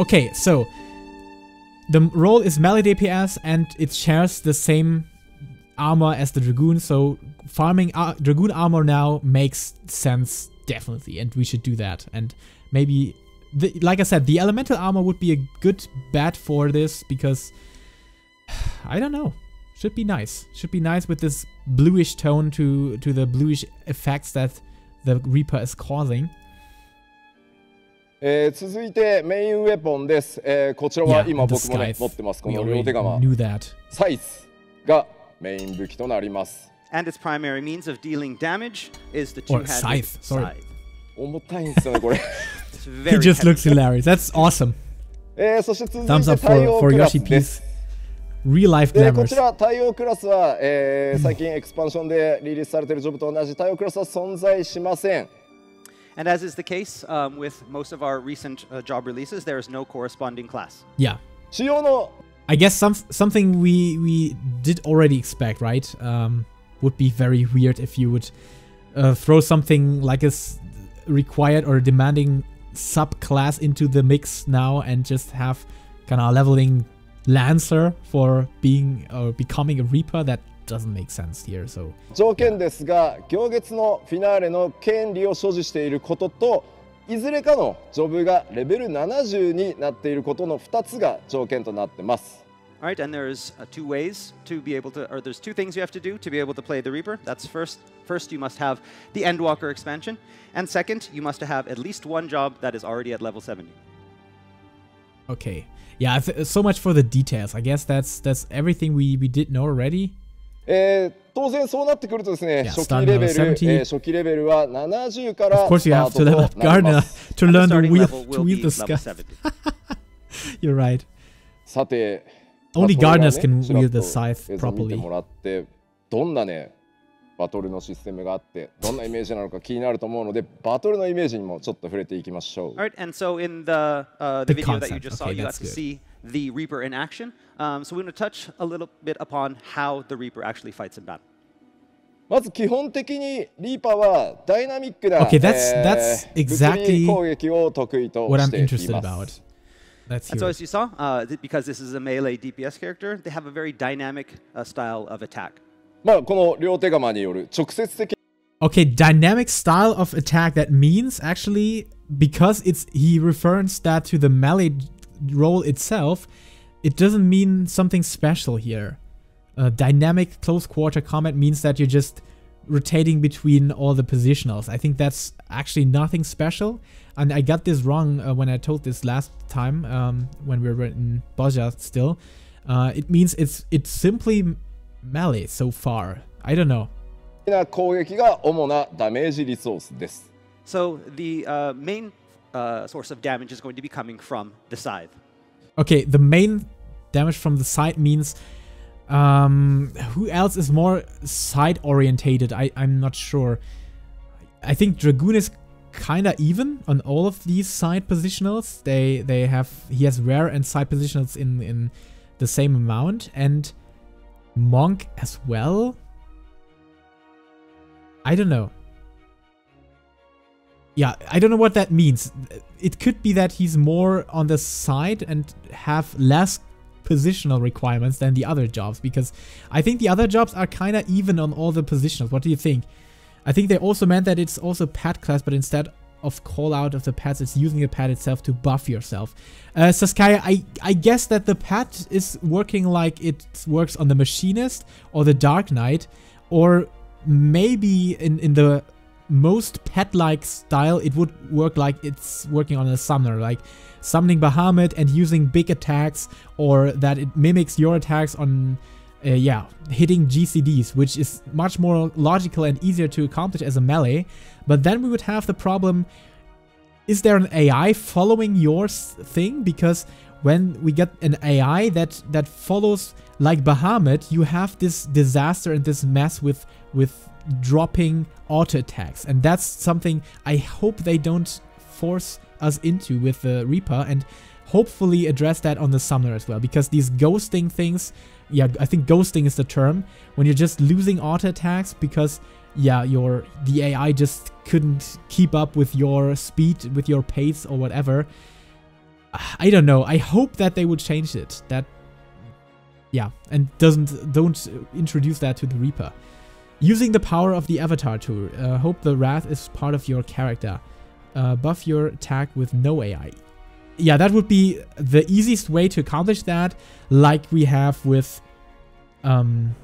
Okay, so the role is melee DPS and it shares the same armor as the Dragoon, so farming uh, Dragoon armor now makes sense, definitely, and we should do that. And maybe, the, like I said, the Elemental armor would be a good bet for this, because, I don't know, should be nice. Should be nice with this bluish tone to, to the bluish effects that the Reaper is causing. えー、続いてメインウェポンです、えー、こちらは今僕もね持ってますこの両手釜サイズがメイン武器となります And its primary means of dealing damage is the two-handed scythe. Sorry. 重たいんですよねこれ He just looks hilarious. That's awesome. えー、そして続いて対応クラスです Real life でこちら対応クラスは、えー、最近エクスパンションでリリースされているジョブと同じ対応クラスは存在しません。And as is the case um, with most of our recent uh, job releases, there is no corresponding class. Yeah. I guess some something we we did already expect, right? Um, would be very weird if you would uh, throw something like a required or demanding subclass into the mix now and just have kind of leveling Lancer for being or becoming a Reaper. That doesn't make sense here, so. 条件ですが、暁月のフィナーレの権利を所持していることと、いずれかのジョブがレベル70になっていることの2つが条件となってます。All right, and there's uh, two ways to be able to, or there's two things you have to do to be able to play the Reaper. That's first, first you must have the Endwalker expansion, and second, you must have at least one job that is already at level 70. Okay, yeah, so much for the details. I guess that's that's everything we we did know already. えー、当然そうなってくるとですね、初期レベル、えー、初期レベルは70からスタートとなります。to learn the wheel to wield the scythe. You're right. さて、only gardeners can wield the scythe properly. もらってどんなねバトルのシステムがあってどんなイメージなのか気になると思うのでバトルのイメージにもちょっと触れていきましょう。Alright, and so in the, uh, the video that you just saw, you got to see the Reaper in action. Um, so we're going to touch a little bit upon how the Reaper actually fights in battle. まず基本的にリーパーはダイナミックな、okay, that's, that's exactly 攻撃を得意としています。What I'm interested about. That's and so as you saw, uh, th because this is a melee DPS character, they have a very dynamic uh, style of attack. まあこの両手釜による直接的 Okay, dynamic style of attack that means actually because it's he refers that to the melee role itself, it doesn't mean something special here. Uh, dynamic close quarter combat means that you're just rotating between all the positionals. I think that's actually nothing special. And I got this wrong uh, when I told this last time um, when we were in Bozja still. Uh, it means it's it's simply melee so far. I don't know. So the uh, main uh, source of damage is going to be coming from the scythe. Okay, the main damage from the side means um, who else is more side orientated? I, I'm not sure. I think Dragoon is kinda even on all of these side positionals. They they have he has rare and side positionals in in the same amount and Monk as well. I don't know. Yeah, I don't know what that means. It could be that he's more on the side and have less positional requirements than the other jobs because I think the other jobs are kind of even on all the positionals. What do you think? I think they also meant that it's also pet class, but instead of call out of the pets, it's using the pet itself to buff yourself. Uh, I, I guess that the pet is working like it works on the Machinist or the Dark Knight, or maybe in, in the most pet-like style, it would work like it's working on a summoner, like summoning Bahamut and using big attacks, or that it mimics your attacks on, uh, yeah, hitting GCDs, which is much more logical and easier to accomplish as a melee. But then we would have the problem, is there an AI following your thing? Because when we get an AI that, that follows like Bahamut, you have this disaster and this mess with, with dropping auto attacks. And that's something I hope they don't force us into with the Reaper and hopefully address that on the Summoner as well. Because these ghosting things, yeah, I think ghosting is the term, when you're just losing auto attacks because yeah, your the AI just couldn't keep up with your speed, with your pace or whatever. I don't know. I hope that they would change it. That yeah, and doesn't don't introduce that to the Reaper. Using the power of the Avatar tool. Uh, hope the Wrath is part of your character. Uh, buff your attack with no AI. Yeah, that would be the easiest way to accomplish that, like we have with, um,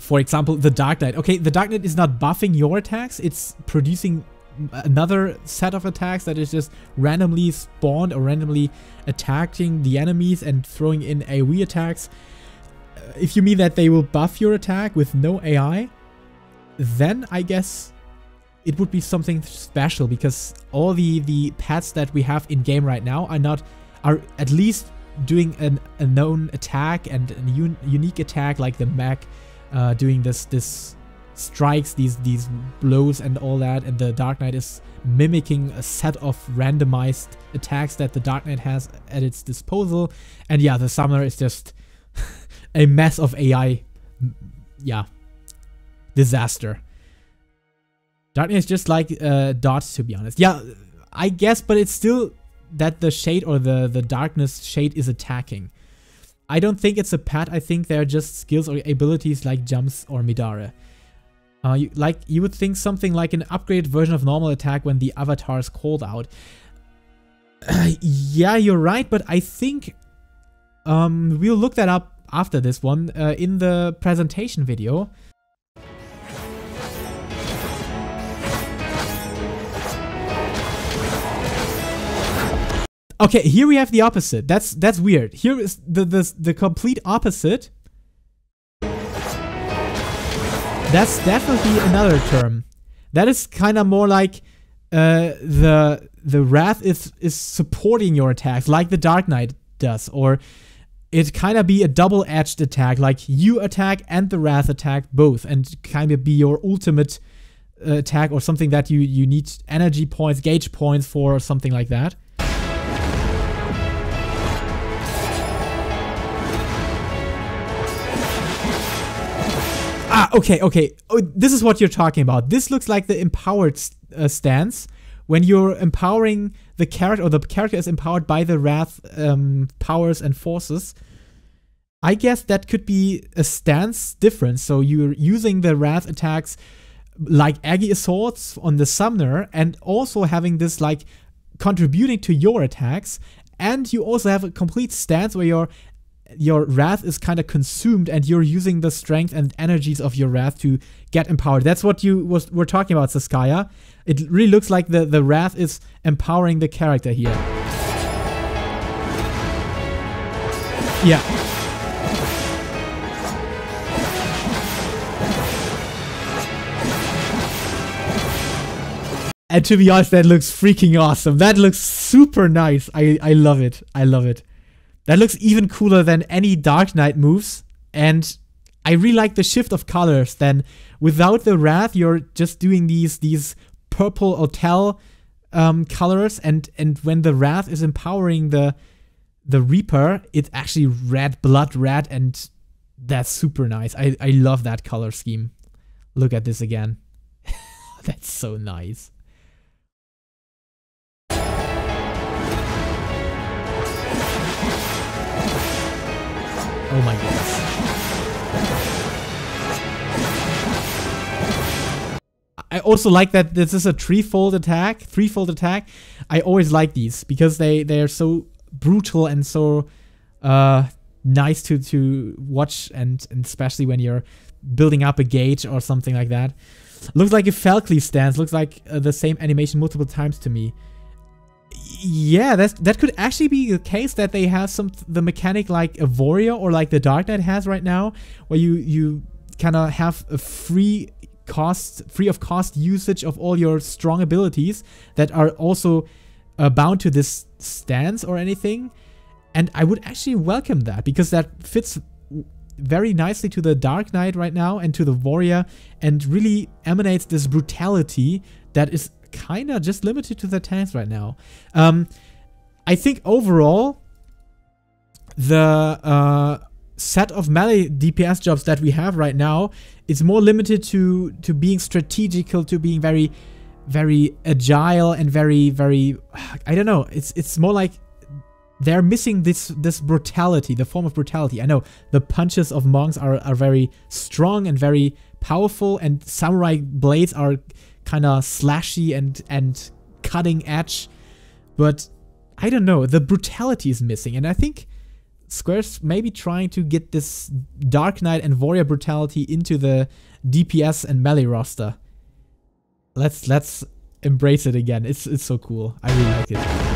for example, the Dark Knight. Okay, the Dark Knight is not buffing your attacks, it's producing another set of attacks that is just randomly spawned or randomly attacking the enemies and throwing in AoE attacks. Uh, if you mean that they will buff your attack with no AI, then I guess it would be something special because all the the pets that we have in game right now are not are at least doing an, a known attack and a un, unique attack like the mech uh, doing this this strikes, these these blows and all that, and the Dark Knight is mimicking a set of randomized attacks that the Dark Knight has at its disposal. And yeah, the Summoner is just a mess of AI. Yeah, disaster. Dark Knight is just like uh, Dots, to be honest. Yeah, I guess, but it's still that the shade or the, the darkness shade is attacking. I don't think it's a pet, I think they're just skills or abilities like jumps or Midare. Uh, you, like you would think something like an upgraded version of normal attack when the avatar is called out. yeah, you're right, but I think um, we'll look that up after this one uh, in the presentation video. Okay, here we have the opposite. That's that's weird. Here is the the, the complete opposite That's definitely another term. That is kind of more like uh, the the wrath is is supporting your attacks, like the Dark Knight does, or it kind of be a double-edged attack, like you attack and the wrath attack both, and kind of be your ultimate uh, attack or something that you you need energy points, gauge points for, or something like that. Ah, okay, okay. Oh, this is what you're talking about. This looks like the empowered uh, stance when you're empowering the character, or the character is empowered by the Wrath um, powers and forces. I guess that could be a stance difference. So you're using the Wrath attacks like Egi Assaults on the Summoner and also having this like contributing to your attacks. And you also have a complete stance where you're your wrath is kind of consumed and you're using the strength and energies of your wrath to get empowered. That's what you was were talking about, Saskaya. It really looks like the, the wrath is empowering the character here. Yeah. And to be honest, that looks freaking awesome. That looks super nice. I, I love it. I love it. That looks even cooler than any Dark Knight moves. And I really like the shift of colors. Then without the Wrath, you're just doing these these purple hotel um, colors. And and when the Wrath is empowering the the Reaper, it's actually red, blood red, and that's super nice. I, I love that color scheme. Look at this again. that's so nice. Oh my goodness. I also like that this is a threefold attack, threefold attack. I always like these because they they are so brutal and so uh, nice to to watch and, and especially when you're building up a gauge or something like that. Looks like a Falklee stance. Looks like uh, the same animation multiple times to me yeah, that's, that could actually be the case that they have some the mechanic like a Warrior or like the Dark Knight has right now, where you you kind of have a free cost, free of cost usage of all your strong abilities that are also uh, bound to this stance or anything. And I would actually welcome that because that fits very nicely to the Dark Knight right now and to the Warrior and really emanates this brutality that is kind of just limited to the tanks right now. Um, I think overall, the uh, set of melee DPS jobs that we have right now is more limited to to being strategical, to being very, very agile and very, very. I don't know. It's it's more like they're missing this this brutality, the form of brutality. I know the punches of monks are, are very strong and very powerful, and samurai blades are kind of slashy and and cutting edge, but I don't know, the brutality is missing, and I think Square's maybe trying to get this Dark Knight and Warrior brutality into the DPS and melee roster. Let's let's embrace it again. It's it's so cool. I really like it.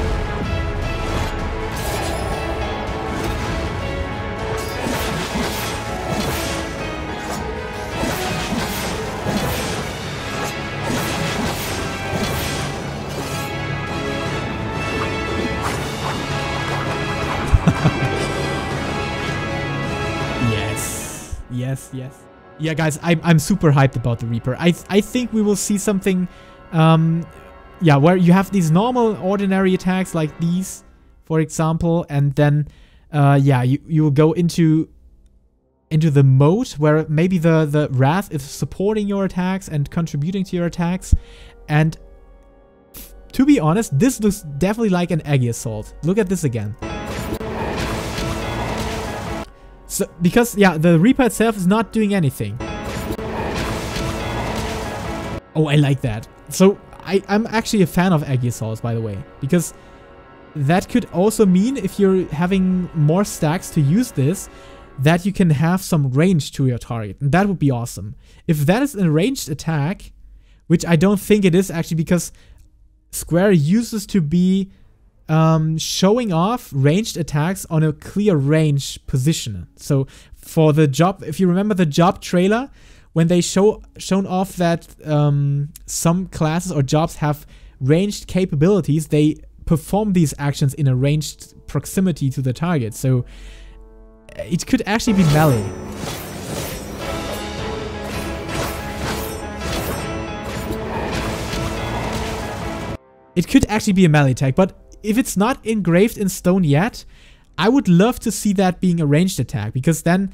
Yes, yes. Yeah, guys, I'm, I'm super hyped about the Reaper. I, I think we will see something, um, yeah, where you have these normal, ordinary attacks like these, for example, and then, uh, yeah, you, you will go into into the mode where maybe the, the Wrath is supporting your attacks and contributing to your attacks. And to be honest, this looks definitely like an Egi Assault. Look at this again. So, because, yeah, the Reaper itself is not doing anything. Oh, I like that. So, I, I'm actually a fan of Assaults, by the way. Because that could also mean, if you're having more stacks to use this, that you can have some range to your target. And that would be awesome. If that is a ranged attack, which I don't think it is actually because Square uses to be um, showing off ranged attacks on a clear range position. So for the job, if you remember the job trailer, when they show shown off that um, some classes or jobs have ranged capabilities, they perform these actions in a ranged proximity to the target. So it could actually be melee. It could actually be a melee attack, but if it's not engraved in stone yet, I would love to see that being a ranged attack because then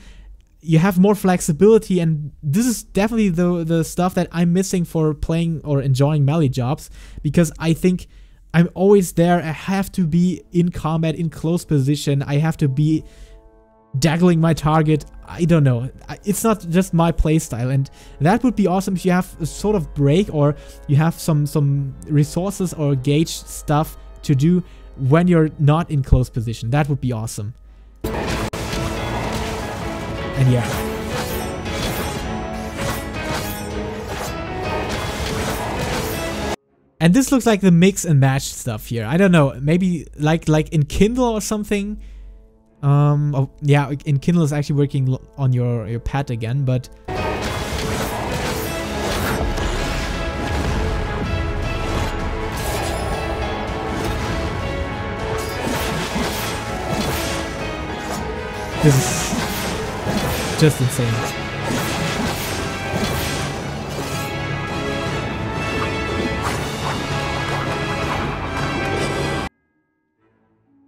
you have more flexibility and this is definitely the the stuff that I'm missing for playing or enjoying melee jobs because I think I'm always there. I have to be in combat in close position. I have to be daggling my target. I don't know. It's not just my playstyle, and that would be awesome if you have a sort of break or you have some some resources or gauge stuff to do when you're not in close position. That would be awesome. And yeah. And this looks like the mix and match stuff here. I don't know, maybe like like Enkindle or something. Um, oh, yeah, Enkindle is actually working on your your pad again, but This is just insane.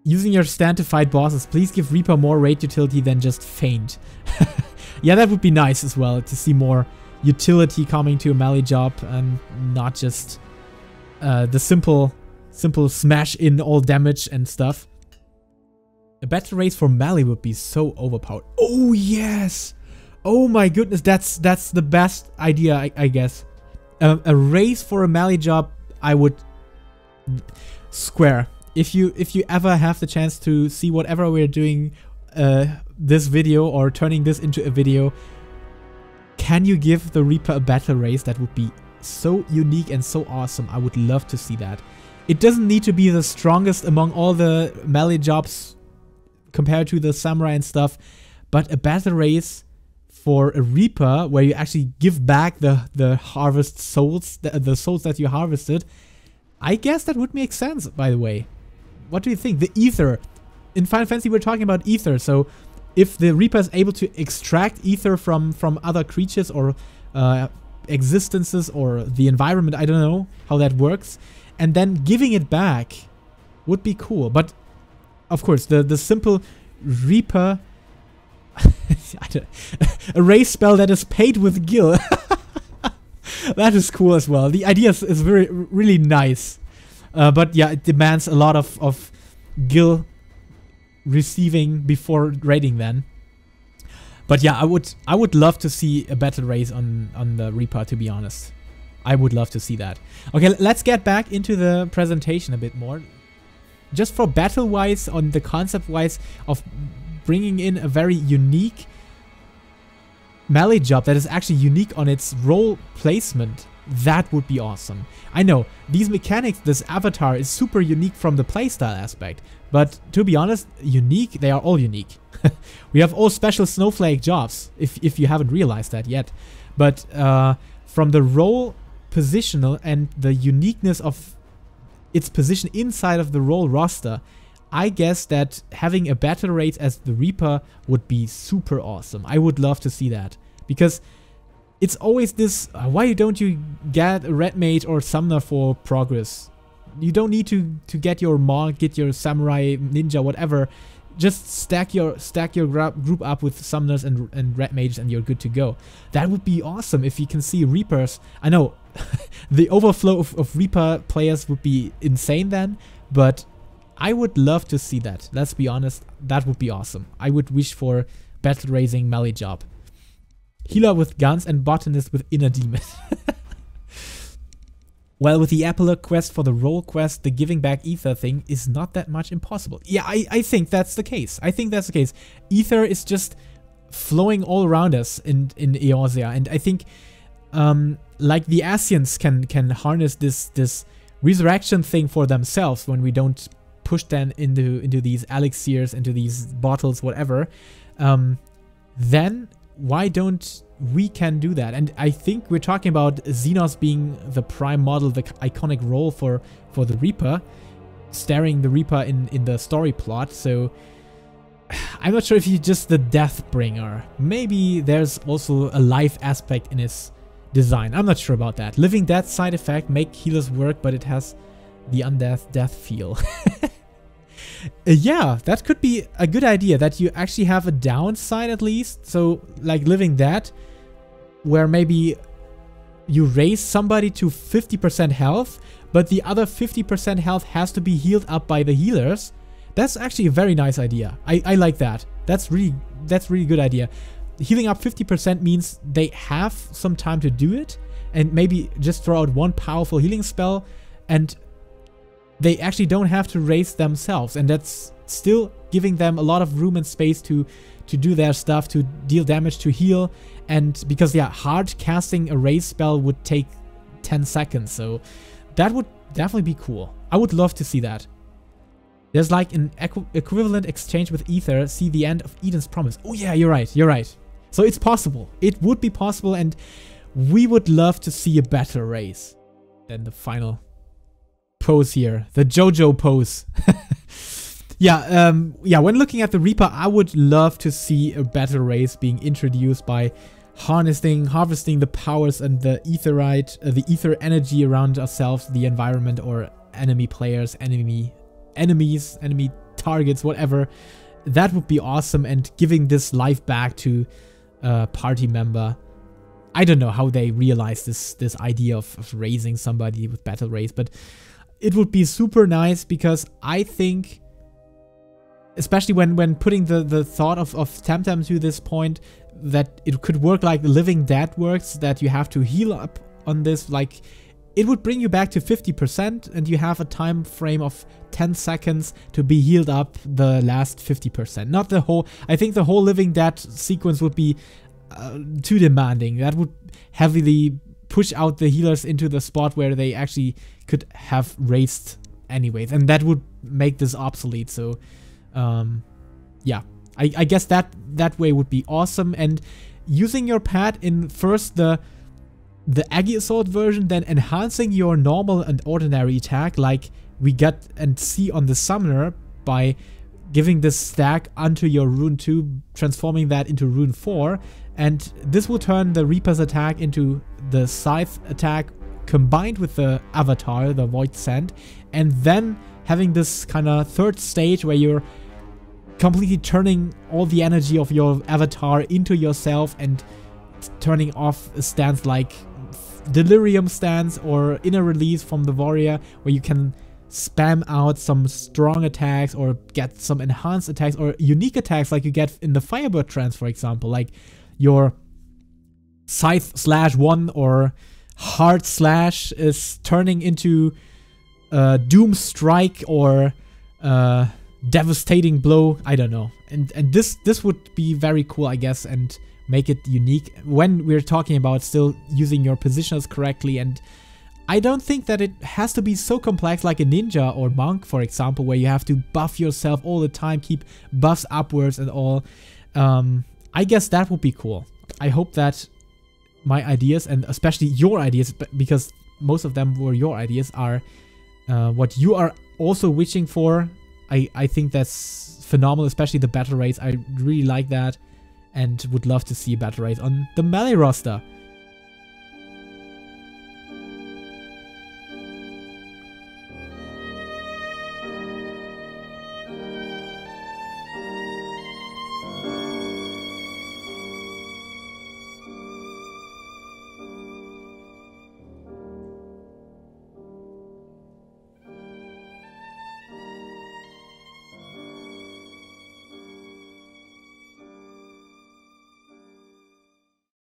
Using your stand to fight bosses, please give Reaper more raid utility than just feint. yeah, that would be nice as well, to see more utility coming to a melee job and not just uh, the simple simple smash in all damage and stuff. A battle raise for melee would be so overpowered. Oh, yes! Oh my goodness, that's that's the best idea, I, I guess. a race for a melee job, I would... Square. If you if you ever have the chance to see whatever we're doing uh, this video or turning this into a video, can you give the Reaper a battle raise? That would be so unique and so awesome. I would love to see that. It doesn't need to be the strongest among all the melee jobs compared to the samurai and stuff. But a battle raise for a reaper where you actually give back the the harvest souls, the, the souls that you harvested, I guess that would make sense. By the way, what do you think? The ether in Final Fantasy, we're talking about ether. So if the reaper is able to extract ether from from other creatures or uh, existences or the environment, I don't know how that works, and then giving it back would be cool. But of course, the, the simple Reaper... a race spell that is paid with Gil. that is cool as well. The idea is, is very really nice. Uh, but yeah, it demands a lot of, of Gil receiving before raiding then. But yeah, I would I would love to see a battle raise on on the Reaper to be honest. I would love to see that. Okay, let's get back into the presentation a bit more. Just for battle-wise, on the concept-wise of bringing in a very unique melee job that is actually unique on its role placement, that would be awesome. I know, these mechanics, this avatar is super unique from the playstyle aspect, but to be honest, unique, they are all unique. we have all special snowflake jobs, if, if you haven't realized that yet. But uh, from the role positional and the uniqueness of its position inside of the role roster, I guess that having a battle rate as the Reaper would be super awesome. I would love to see that. Because it's always this, uh, why don't you get a red mage or summoner for progress? You don't need to, to get your monk, get your samurai, ninja, whatever just stack your stack your group up with summoners and and red mages and you're good to go. That would be awesome if you can see reapers. I know the overflow of, of reaper players would be insane then, but I would love to see that. Let's be honest, that would be awesome. I would wish for battle raising melee job. Healer with guns and botanist with inner demon. Well, with the epilogue quest for the role quest, the giving back ether thing is not that much impossible. Yeah, I, I think that's the case. I think that's the case. Ether is just flowing all around us in, in Eorzea, and I think um, like the Ascians can can harness this this resurrection thing for themselves when we don't push them into into these elixirs, into these bottles, whatever. Um, then why don't we can do that? And I think we're talking about Zenos being the prime model, the iconic role for, for the Reaper, staring the Reaper in, in the story plot. So I'm not sure if he's just the death bringer. Maybe there's also a life aspect in his design. I'm not sure about that. Living Death side effect make healers work, but it has the undeath death feel. Uh, yeah, that could be a good idea that you actually have a downside at least. So like living that where maybe you raise somebody to 50% health, but the other 50% health has to be healed up by the healers. That's actually a very nice idea. I, I like that. That's really that's really good idea. Healing up 50% means they have some time to do it and maybe just throw out one powerful healing spell and they actually don't have to raise themselves and that's still giving them a lot of room and space to to do their stuff to deal damage to heal and because yeah hard casting a raise spell would take 10 seconds so that would definitely be cool. I would love to see that. There's like an equ equivalent exchange with ether see the end of eden's promise. Oh yeah you're right you're right. So it's possible. It would be possible and we would love to see a better race than the final pose here. The JoJo pose. yeah, um, yeah, when looking at the Reaper, I would love to see a battle raise being introduced by harnessing, harvesting the powers and the etherite, uh, the ether energy around ourselves, the environment, or enemy players, enemy enemies, enemy targets, whatever. That would be awesome and giving this life back to a party member. I don't know how they realize this this idea of, of raising somebody with battle raise, but it would be super nice because I think, especially when, when putting the, the thought of, of Temtem to this point, that it could work like the Living Dead works, that you have to heal up on this, like it would bring you back to 50% and you have a time frame of 10 seconds to be healed up the last 50%. Not the whole, I think the whole Living Dead sequence would be uh, too demanding. That would heavily push out the healers into the spot where they actually could have raced anyways. And that would make this obsolete. So, um, yeah, I, I guess that that way would be awesome. And using your pad in first the the Egi Assault version, then enhancing your normal and ordinary attack like we get and see on the Summoner by giving this stack onto your Rune 2, transforming that into Rune 4, and this will turn the Reaper's attack into the Scythe attack combined with the Avatar, the Void Sand, and then having this kind of third stage where you're completely turning all the energy of your avatar into yourself and turning off a stance like delirium stance or inner release from the warrior where you can spam out some strong attacks or get some enhanced attacks or unique attacks like you get in the Firebird trance, for example, like your Scythe slash one or Heart slash is turning into uh, Doom Strike or uh, Devastating Blow. I don't know. And and this this would be very cool, I guess, and make it unique when we're talking about still using your positionals correctly and I don't think that it has to be so complex like a ninja or monk, for example, where you have to buff yourself all the time, keep buffs upwards and all. Um, I guess that would be cool. I hope that my ideas, and especially your ideas, because most of them were your ideas, are uh, what you are also wishing for. I, I think that's phenomenal, especially the battle rates. I really like that and would love to see a battle rates on the melee roster.